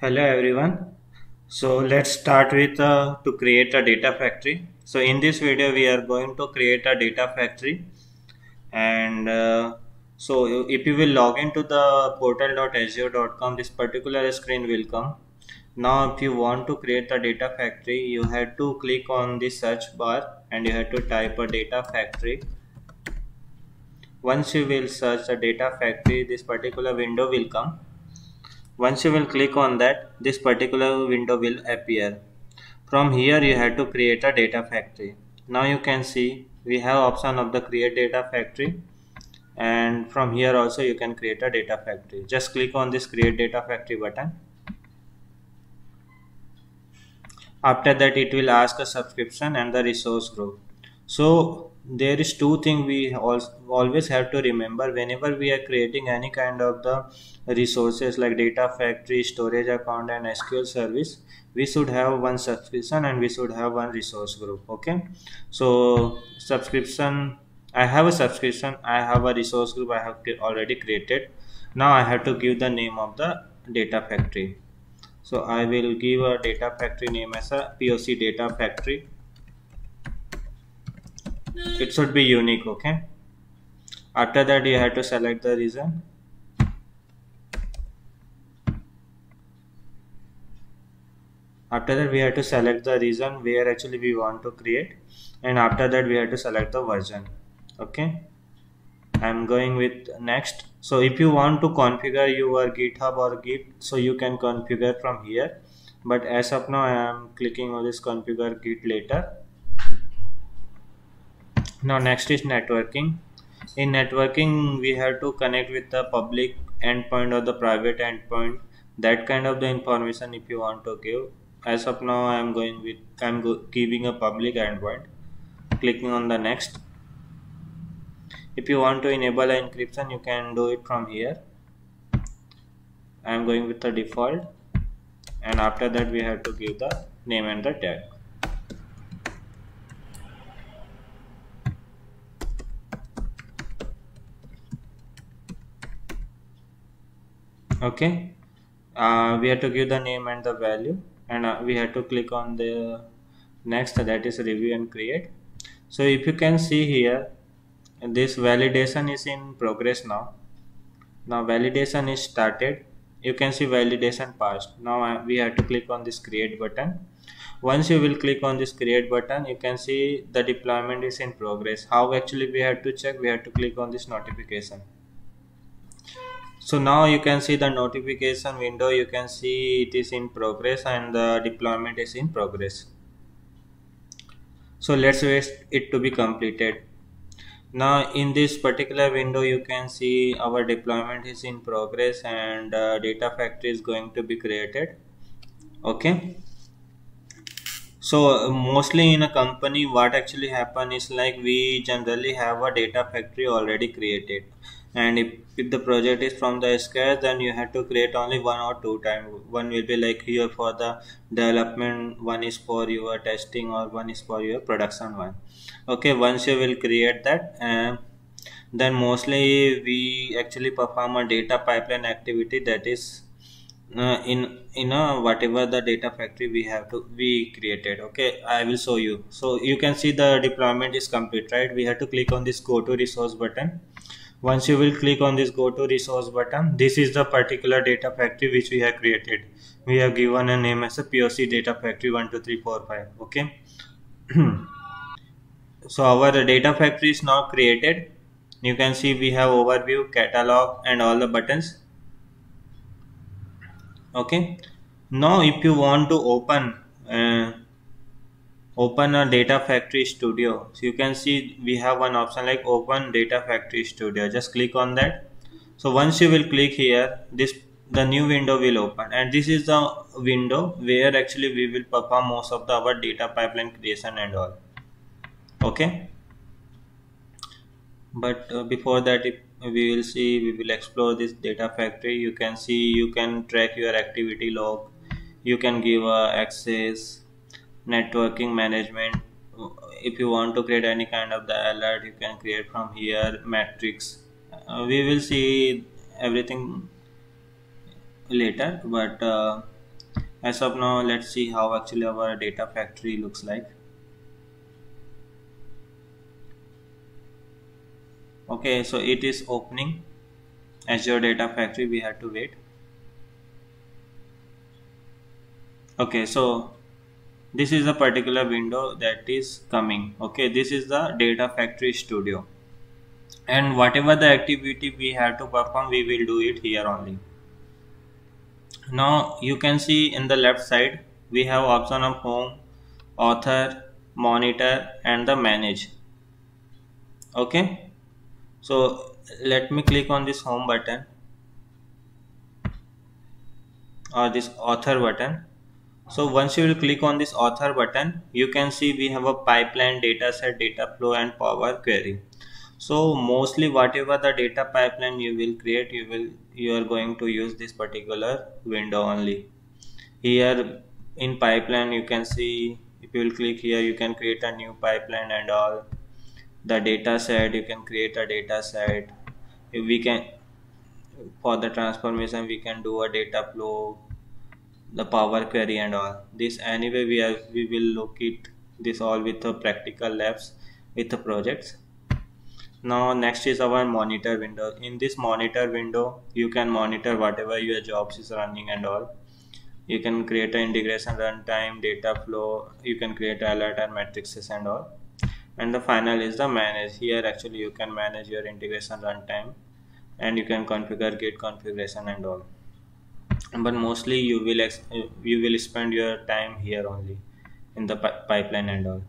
Hello everyone. So let's start with uh, to create a data factory. So in this video we are going to create a data factory and uh, so if you will log into the portal.azure.com this particular screen will come. Now if you want to create a data factory you have to click on the search bar and you have to type a data factory. Once you will search a data factory this particular window will come once you will click on that this particular window will appear. From here you have to create a data factory. Now you can see we have option of the create data factory. And from here also you can create a data factory. Just click on this create data factory button. After that it will ask a subscription and the resource group. So there is two things we always have to remember. Whenever we are creating any kind of the resources like data factory storage account and sql service we should have one subscription and we should have one resource group okay? So subscription i have a subscription i have a resource group i have already created. Now i have to give the name of the data factory. So i will give a data factory name as a poc data factory it should be unique okay? After that you have to select the region after that we have to select the region where actually we want to create. And after that we have to select the version okay? I'm going with next. So if you want to configure your github or git so you can configure from here. But as of now i am clicking on this configure git later now next is networking. In networking we have to connect with the public endpoint or the private endpoint. That kind of the information if you want to give. As of now i am going with i'm giving a public endpoint clicking on the next. If you want to enable encryption you can do it from here. I am going with the default. And after that we have to give the name and the tag okay. Uh, we have to give the name and the value and uh, we have to click on the next that is review and create. So if you can see here this validation is in progress now. Now validation is started. You can see validation passed. Now uh, we have to click on this create button. Once you will click on this create button you can see the deployment is in progress. How actually we have to check? We have to click on this notification so now you can see the notification window. You can see it is in progress and the deployment is in progress. So let's wait it to be completed. Now in this particular window you can see our deployment is in progress and uh, data factory is going to be created. Okay? So mostly in a company what actually happen is like we generally have a data factory already created and if, if the project is from the scratch then you have to create only one or two time. One will be like here for the development one is for your testing or one is for your production one. Okay once you will create that uh, then mostly we actually perform a data pipeline activity that is uh, in in a whatever the data factory we have to we created. Okay i will show you. So you can see the deployment is complete right? We have to click on this go to resource button once you will click on this go to resource button this is the particular data factory which we have created. We have given a name as a poc data factory 12345 okay? So our data factory is now created. You can see we have overview catalog and all the buttons. Okay? Now if you want to open uh, open a data factory studio. So you can see we have one option like open data factory studio. Just click on that. So once you will click here this the new window will open. And this is the window where actually we will perform most of the our data pipeline creation and all. Okay? But uh, before that if we will see we will explore this data factory. You can see you can track your activity log. You can give uh, access networking management. If you want to create any kind of the alert you can create from here metrics uh, we will see everything later but uh, as of now let's see how actually our data factory looks like. Okay so it is opening. Azure Data Factory we have to wait. Okay so this is a particular window that is coming okay? This is the Data Factory Studio. And whatever the activity we have to perform we will do it here only. Now you can see in the left side we have option of home author monitor and the manage okay? So let me click on this home button or this author button so once you will click on this author button you can see we have a pipeline dataset data flow and power query. So mostly whatever the data pipeline you will create you will you are going to use this particular window only. Here in pipeline you can see if you will click here you can create a new pipeline and all. The data set you can create a data set. If we can for the transformation we can do a data flow the power query and all. This anyway we are we will look it this all with the practical labs with the projects. Now next is our monitor window. In this monitor window you can monitor whatever your jobs is running and all. You can create an integration runtime data flow you can create alert and matrices and all. And the final is the manage. Here actually you can manage your integration runtime and you can configure git configuration and all but mostly you will you will spend your time here only in the pipeline and all